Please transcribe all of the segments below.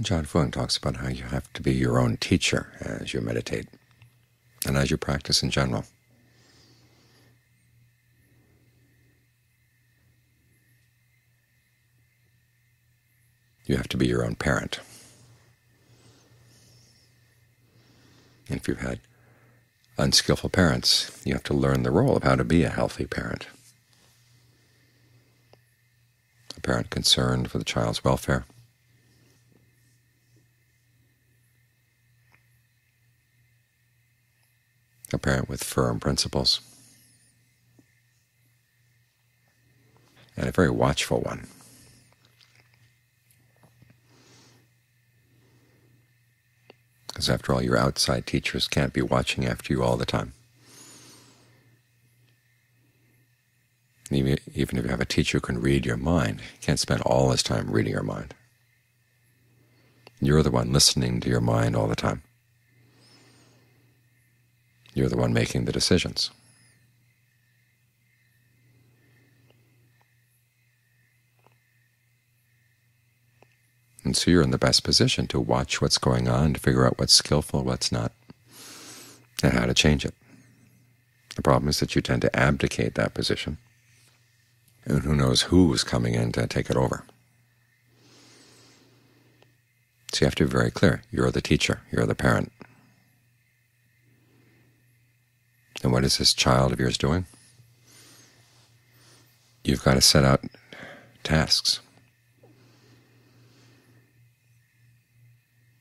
Ajaan Fuang talks about how you have to be your own teacher as you meditate and as you practice in general. You have to be your own parent. And if you've had unskillful parents, you have to learn the role of how to be a healthy parent. A parent concerned for the child's welfare. A parent with firm principles. And a very watchful one. because after all, your outside teachers can't be watching after you all the time. Even, if you have a teacher who can read your mind, he can't spend all his time reading your mind. You're the one listening to your mind all the time. You're the one making the decisions. And so you're in the best position to watch what's going on, to figure out what's skillful, what's not, and how to change it. The problem is that you tend to abdicate that position, and who knows who's coming in to take it over. So you have to be very clear. You're the teacher. You're the parent. And what is this child of yours doing? You've got to set out tasks.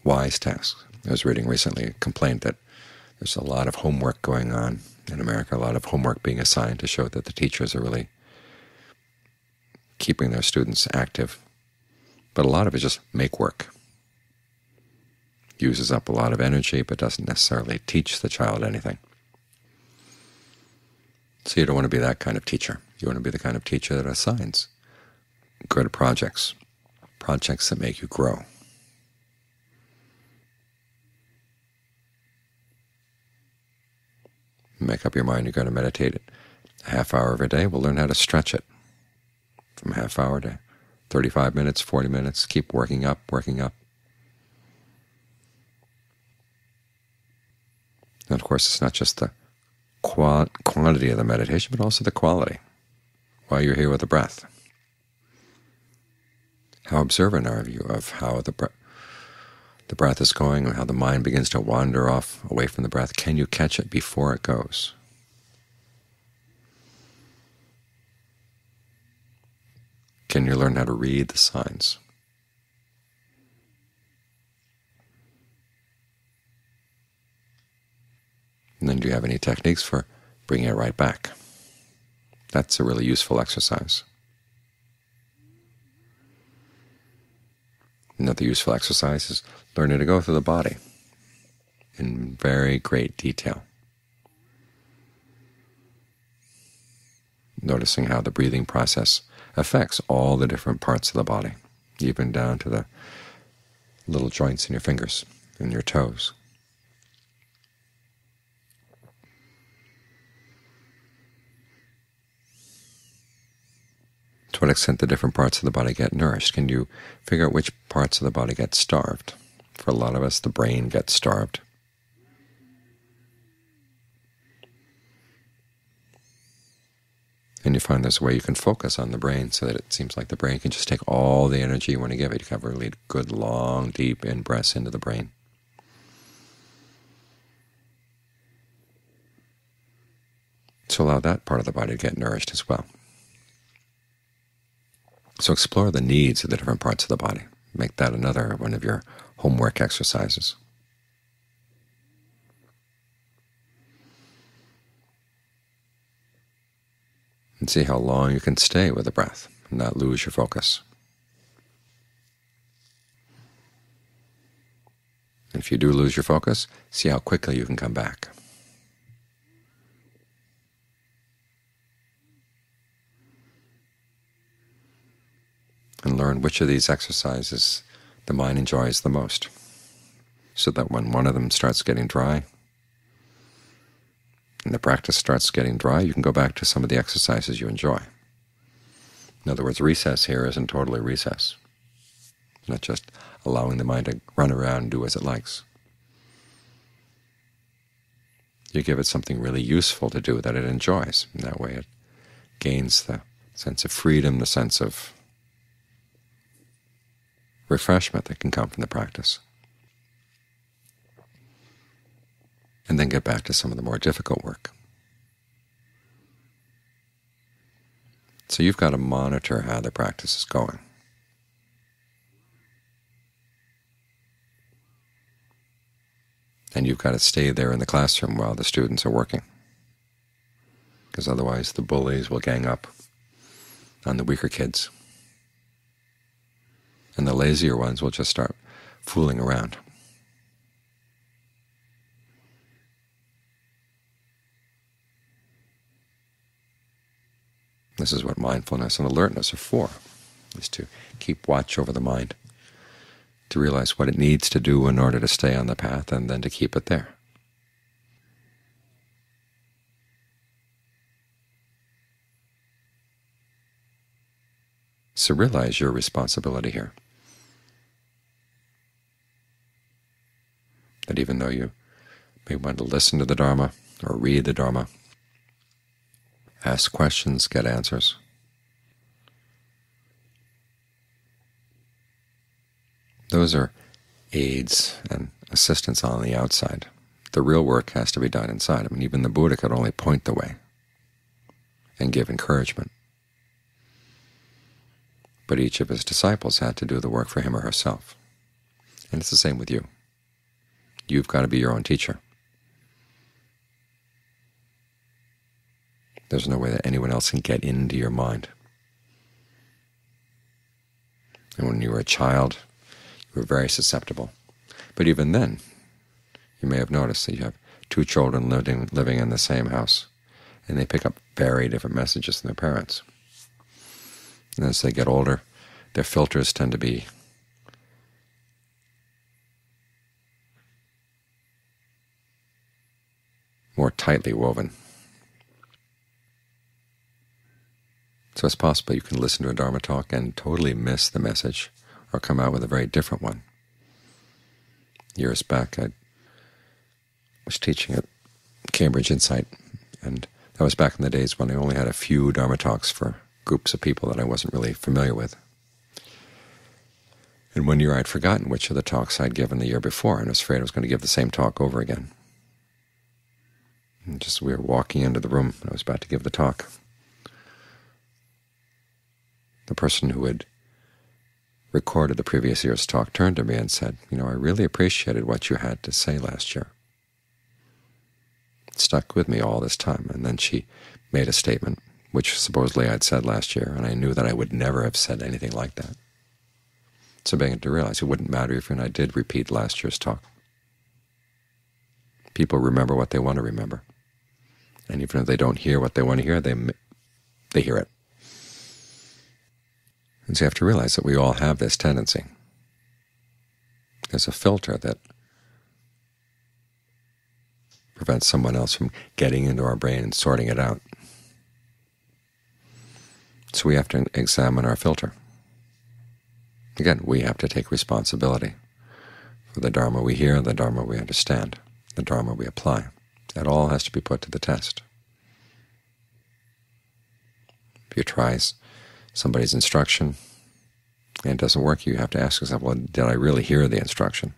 wise tasks. I was reading recently a complaint that there's a lot of homework going on in America, a lot of homework being assigned to show that the teachers are really keeping their students active. But a lot of it just make work. Uses up a lot of energy, but doesn't necessarily teach the child anything. So you don't want to be that kind of teacher. You want to be the kind of teacher that assigns good projects, projects that make you grow. make up your mind you're going to meditate it a half hour every day, we'll learn how to stretch it from half hour to 35 minutes, 40 minutes. Keep working up, working up. And of course, it's not just the quantity of the meditation, but also the quality while you're here with the breath. How observant are you of how the breath the breath is going and how the mind begins to wander off away from the breath, can you catch it before it goes? Can you learn how to read the signs? And then do you have any techniques for bringing it right back? That's a really useful exercise. Another useful exercise is learning to go through the body in very great detail. Noticing how the breathing process affects all the different parts of the body, even down to the little joints in your fingers and your toes. To what extent the different parts of the body get nourished. Can you figure out which parts of the body get starved? For a lot of us, the brain gets starved. And you find there's a way you can focus on the brain so that it seems like the brain can just take all the energy you want to give it. You have a really good, long, deep in-breaths into the brain. So allow that part of the body to get nourished as well. So explore the needs of the different parts of the body. Make that another one of your homework exercises. And see how long you can stay with the breath and not lose your focus. If you do lose your focus, see how quickly you can come back. And learn which of these exercises the mind enjoys the most, so that when one of them starts getting dry and the practice starts getting dry, you can go back to some of the exercises you enjoy. In other words, recess here isn't totally recess. not just allowing the mind to run around and do as it likes. You give it something really useful to do that it enjoys. In that way it gains the sense of freedom, the sense of refreshment that can come from the practice. And then get back to some of the more difficult work. So you've got to monitor how the practice is going. And you've got to stay there in the classroom while the students are working, because otherwise the bullies will gang up on the weaker kids, and the lazier ones will just start fooling around. This is what mindfulness and alertness are for, is to keep watch over the mind, to realize what it needs to do in order to stay on the path, and then to keep it there. So realize your responsibility here. That even though you may want to listen to the Dharma or read the Dharma, ask questions, get answers. Those are aids and assistance on the outside. The real work has to be done inside. I mean, even the Buddha could only point the way and give encouragement. But each of his disciples had to do the work for him or herself. And it's the same with you. You've got to be your own teacher. There's no way that anyone else can get into your mind. And when you were a child, you were very susceptible. But even then, you may have noticed that you have two children living, living in the same house, and they pick up very different messages from their parents. And as they get older, their filters tend to be more tightly woven. So it's possible you can listen to a Dharma talk and totally miss the message or come out with a very different one. Years back, I was teaching at Cambridge Insight, and that was back in the days when I only had a few Dharma talks for groups of people that I wasn't really familiar with. And one year I'd forgotten which of the talks I'd given the year before, and was afraid I was going to give the same talk over again. And just we were walking into the room, I was about to give the talk the person who had recorded the previous year's talk turned to me and said, you know, I really appreciated what you had to say last year. It stuck with me all this time. And then she made a statement, which supposedly I'd said last year, and I knew that I would never have said anything like that. So I began to realize it wouldn't matter if I did repeat last year's talk. People remember what they want to remember. And even if they don't hear what they want to hear, they, they hear it. And so you have to realize that we all have this tendency. There's a filter that prevents someone else from getting into our brain and sorting it out. So we have to examine our filter. Again, we have to take responsibility for the Dharma we hear, the Dharma we understand, the Dharma we apply. That all has to be put to the test. If you try somebody's instruction and it doesn't work, you have to ask yourself, well, did I really hear the instruction?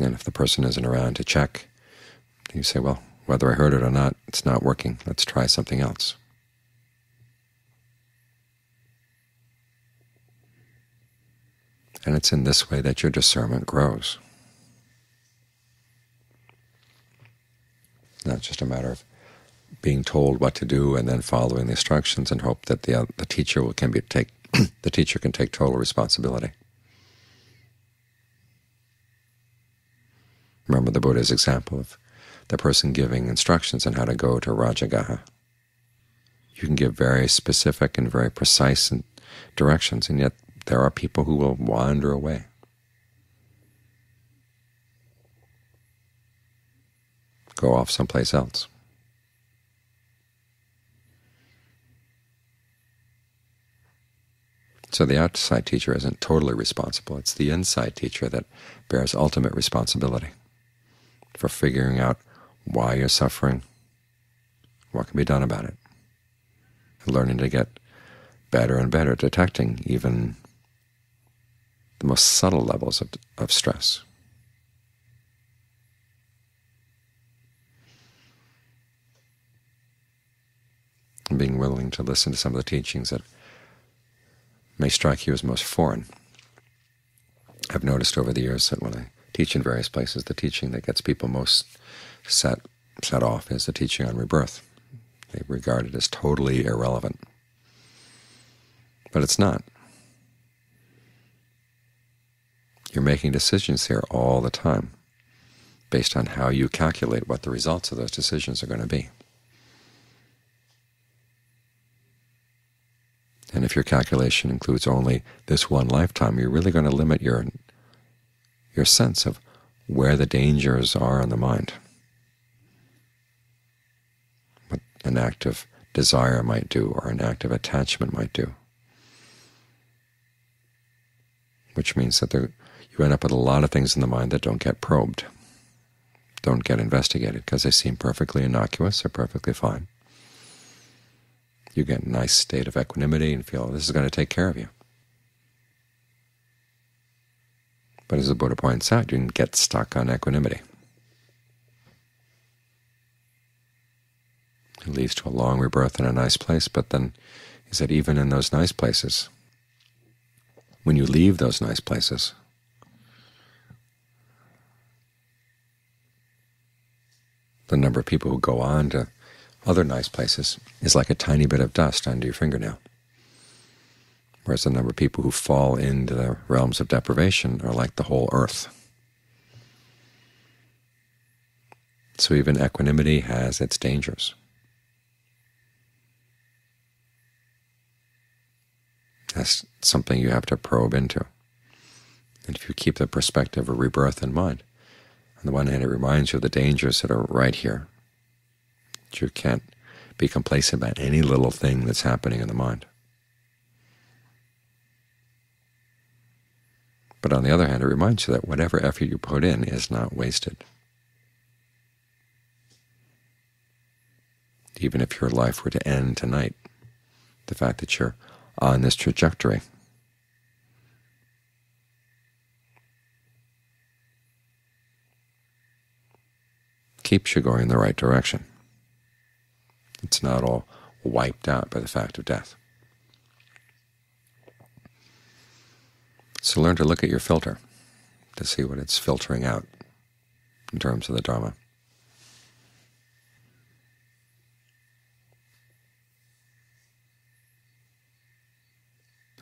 And if the person isn't around to check, you say, well, whether I heard it or not, it's not working. Let's try something else. And it's in this way that your discernment grows. not just a matter of being told what to do and then following the instructions and hope that the, uh, the teacher will, can be take the teacher can take total responsibility. Remember the Buddha's example of the person giving instructions on how to go to Rajagaha. You can give very specific and very precise directions, and yet there are people who will wander away. Go off someplace else. So the outside teacher isn't totally responsible. It's the inside teacher that bears ultimate responsibility for figuring out why you're suffering, what can be done about it, and learning to get better and better, detecting even the most subtle levels of, of stress. And being willing to listen to some of the teachings that may strike you as most foreign. I've noticed over the years that when I teach in various places, the teaching that gets people most set, set off is the teaching on rebirth. They regard it as totally irrelevant. But it's not. You're making decisions here all the time based on how you calculate what the results of those decisions are going to be. And if your calculation includes only this one lifetime, you're really going to limit your your sense of where the dangers are in the mind. What an act of desire might do or an act of attachment might do. Which means that there, you end up with a lot of things in the mind that don't get probed, don't get investigated, because they seem perfectly innocuous or perfectly fine. You get a nice state of equanimity and feel this is going to take care of you. But as the Buddha points out, you can get stuck on equanimity. It leads to a long rebirth in a nice place, but then he said even in those nice places, when you leave those nice places, the number of people who go on to other nice places is like a tiny bit of dust under your fingernail whereas the number of people who fall into the realms of deprivation are like the whole earth. So even equanimity has its dangers. That's something you have to probe into. And if you keep the perspective of rebirth in mind, on the one hand it reminds you of the dangers that are right here. That You can't be complacent about any little thing that's happening in the mind. But on the other hand, it reminds you that whatever effort you put in is not wasted. Even if your life were to end tonight, the fact that you're on this trajectory keeps you going in the right direction. It's not all wiped out by the fact of death. So learn to look at your filter to see what it's filtering out in terms of the Dharma.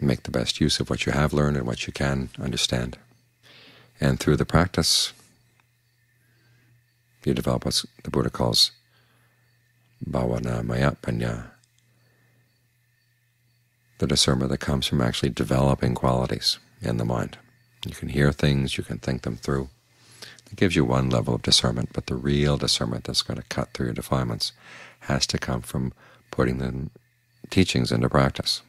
Make the best use of what you have learned and what you can understand. And through the practice, you develop what the Buddha calls bhavana maya panya, the discernment that comes from actually developing qualities in the mind. You can hear things, you can think them through. It gives you one level of discernment, but the real discernment that's going to cut through your defilements has to come from putting the teachings into practice,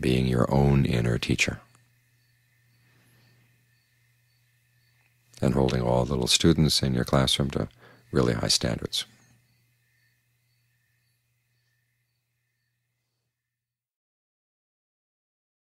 being your own inner teacher, and holding all the little students in your classroom to really high standards.